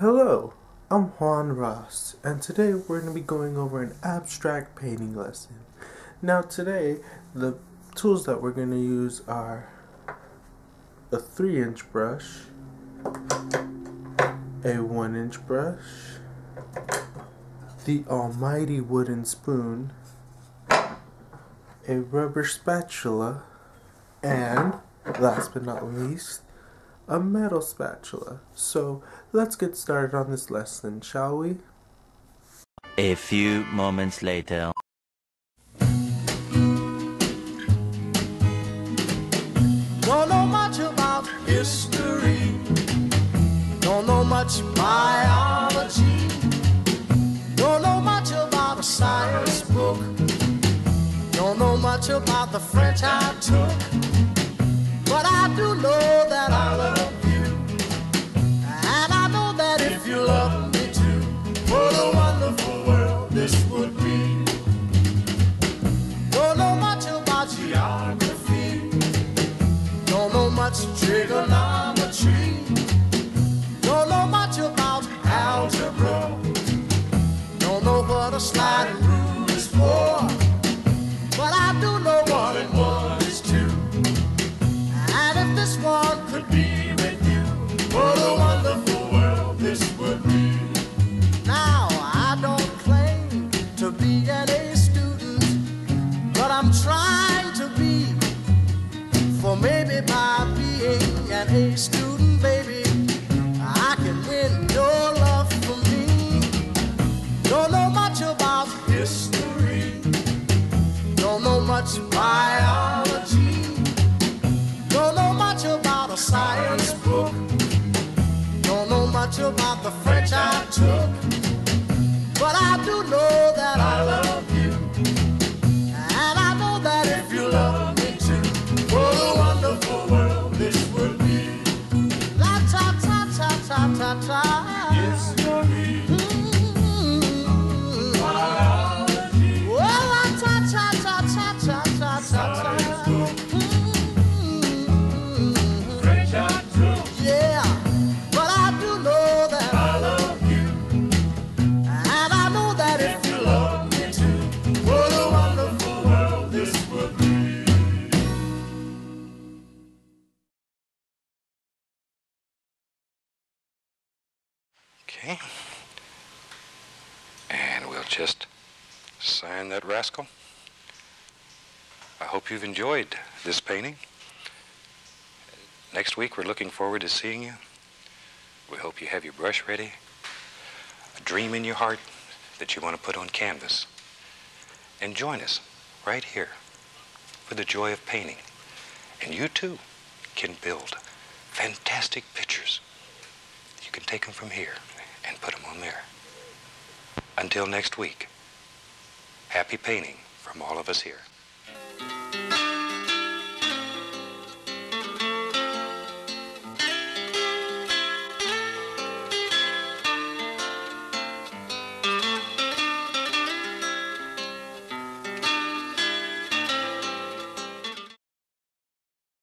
Hello, I'm Juan Ross, and today we're going to be going over an abstract painting lesson. Now, today, the tools that we're going to use are a 3 inch brush, a 1 inch brush, the almighty wooden spoon, a rubber spatula, and, last but not least, a metal spatula. So let's get started on this lesson, shall we? A few moments later. Don't know much about history. Don't know much biology. Don't know much about a science book. Don't know much about the French I took. Much trigonometry. Don't know much about algebra. Don't know what a sliding rule is for. But I do know one and one is two. And if this one could be with you, what a wonderful world this would be. Now, I don't claim to be an A student, but I'm trying an A student, baby, I can win your love for me. Don't know much about history, don't know much biology, don't know much about a science book, don't know much about the French I took. Okay. And we'll just sign that rascal. I hope you've enjoyed this painting. Next week, we're looking forward to seeing you. We hope you have your brush ready, a dream in your heart that you want to put on canvas. And join us right here for the joy of painting. And you too can build fantastic pictures. You can take them from here and put them on there. Until next week, happy painting from all of us here.